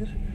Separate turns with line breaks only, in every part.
bir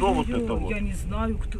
Что
вот
это вот?
Я не знаю, кто.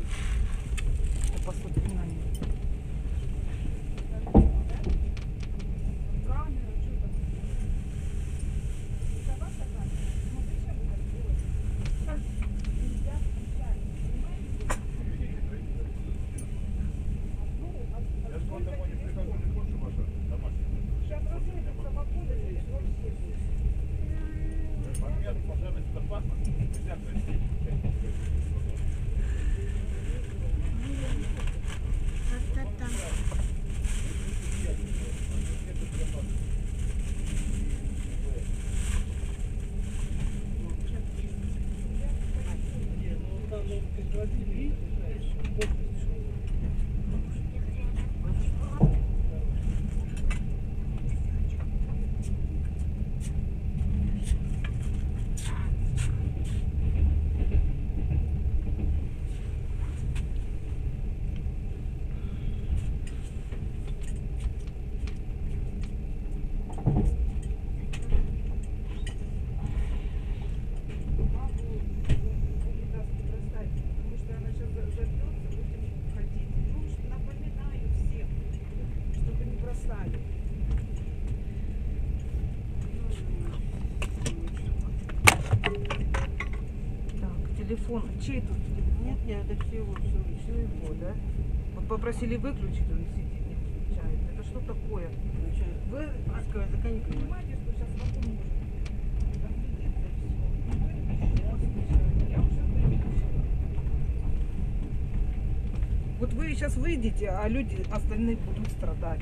Чей тут?
Нет, нет, это все его, все, все его, да?
Вот попросили выключить, он сидит, не включает. Это что такое?
Вы русского языка не понимаете, что сейчас вокруг можно.
Вот вы сейчас выйдете, а люди остальные будут страдать.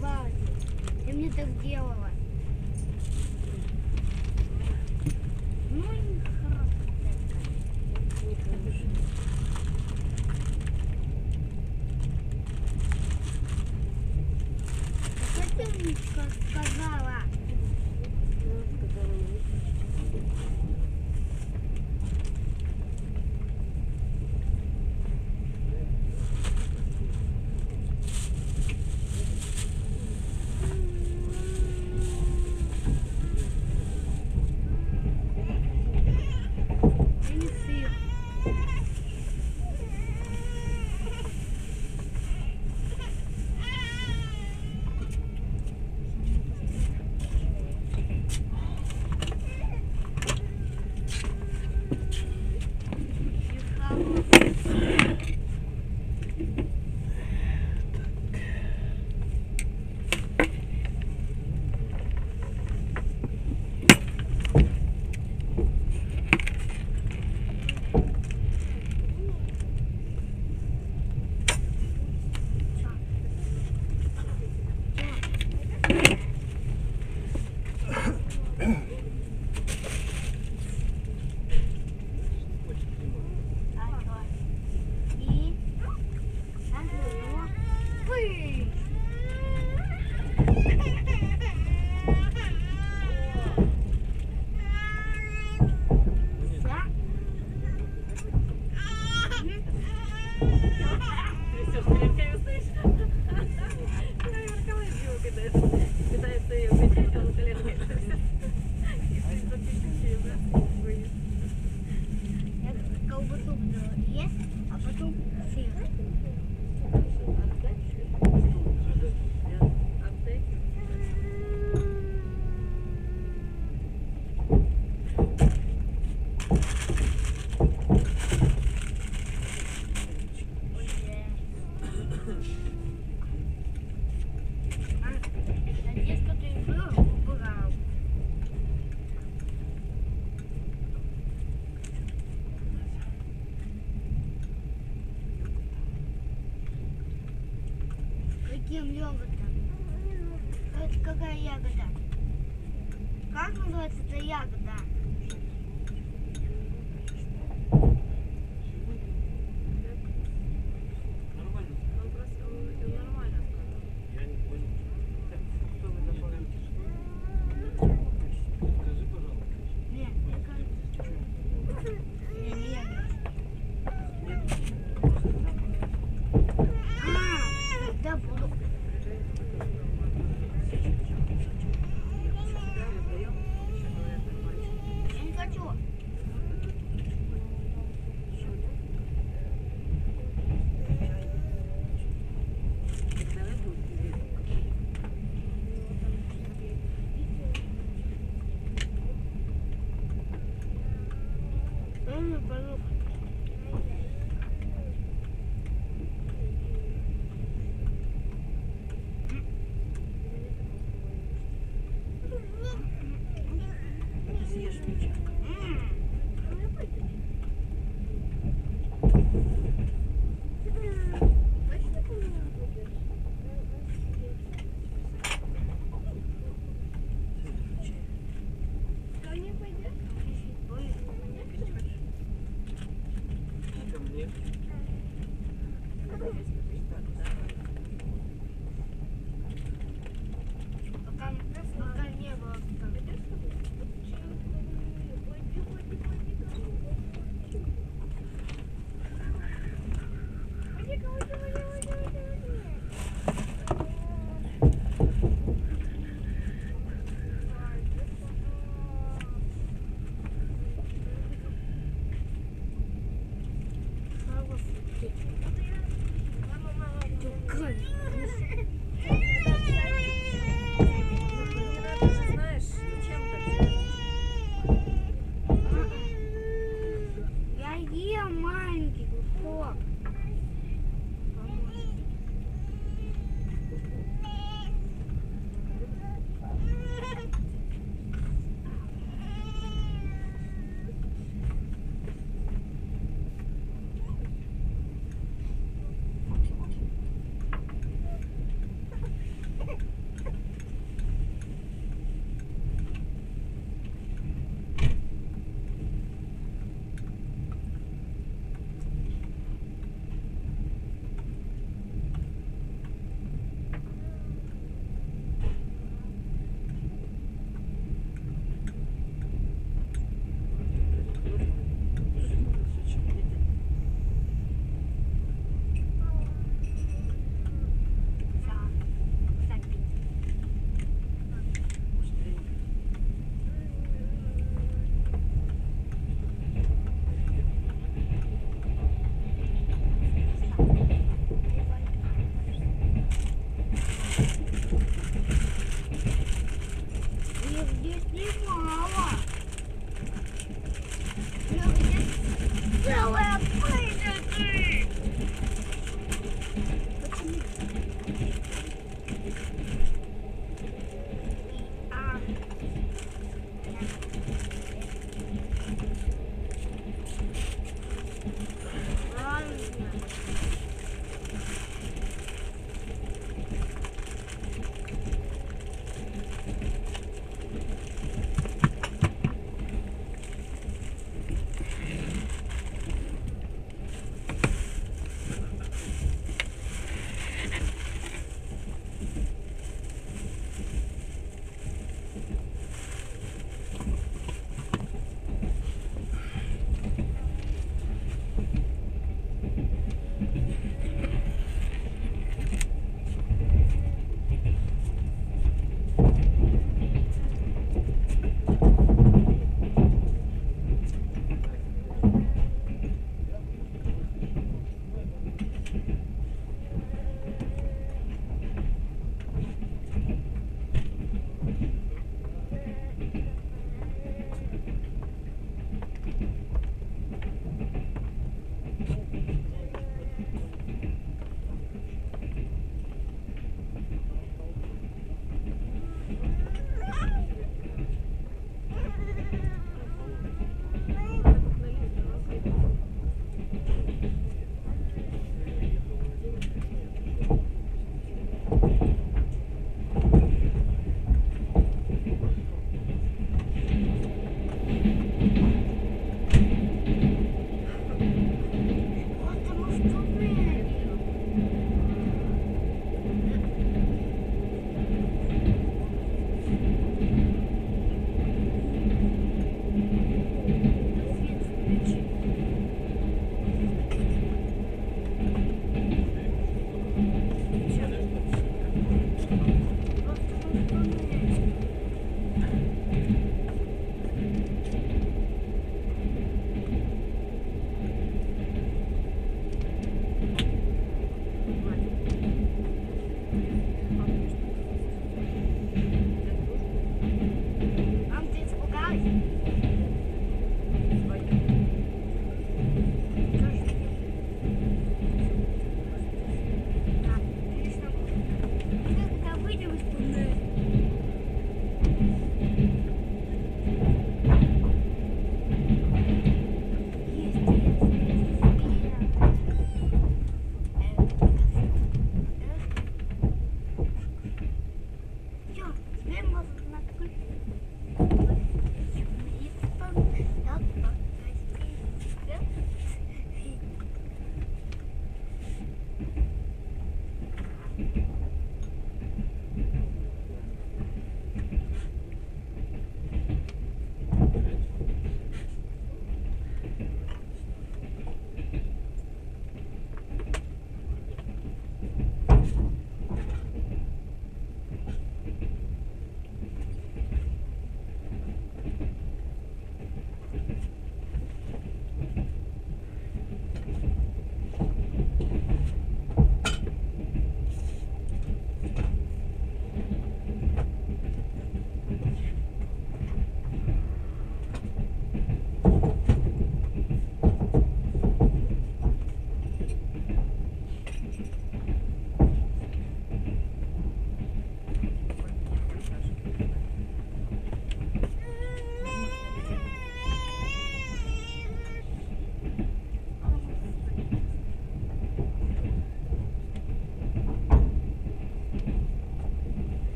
плавание. Я мне так делала.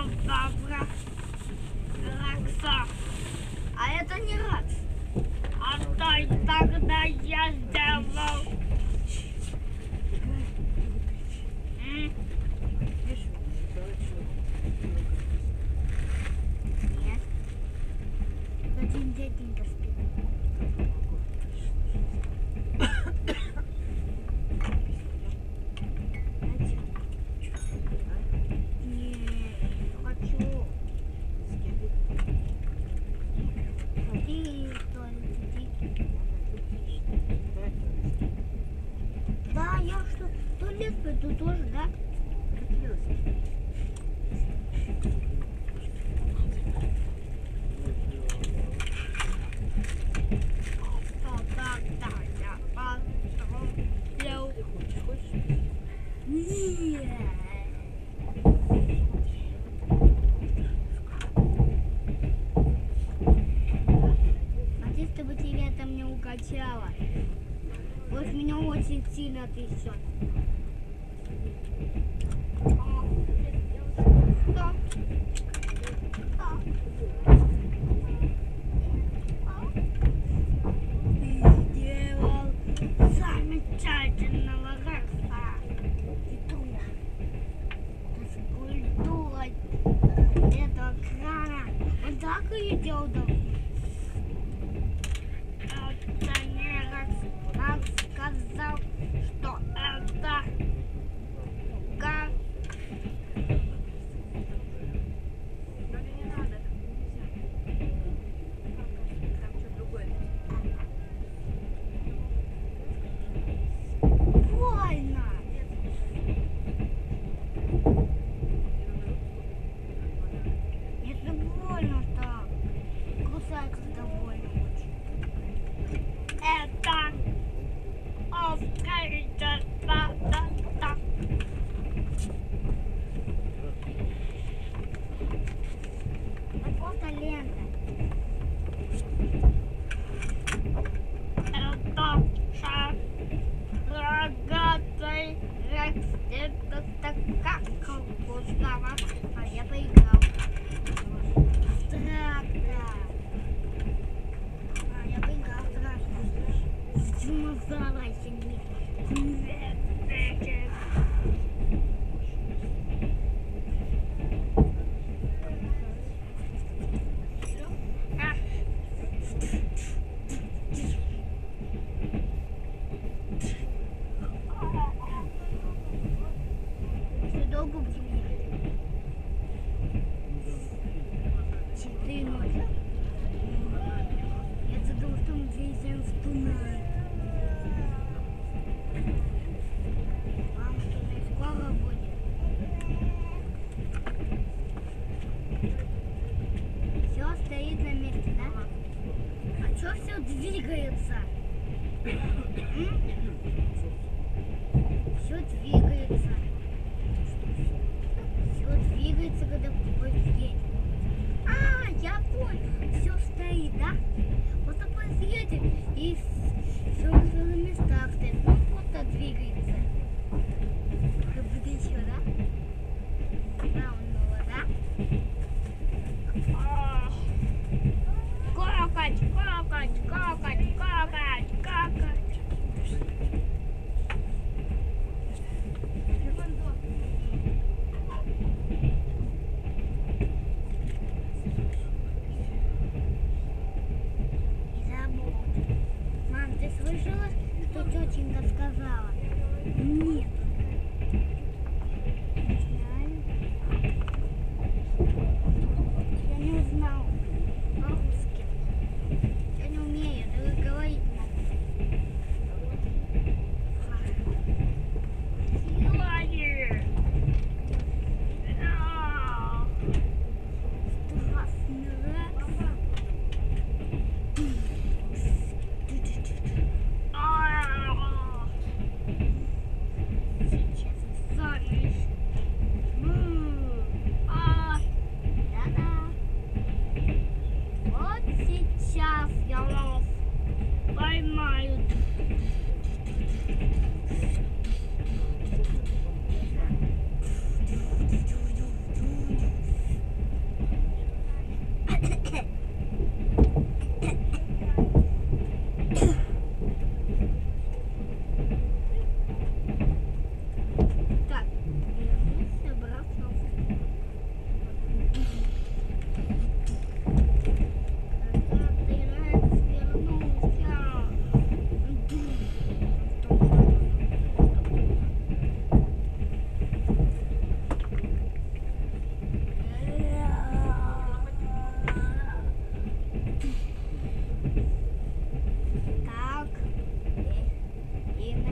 Кадавра. Ракса. А это не галакс, а
то тогда я сделал.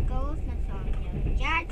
goes the song. Jack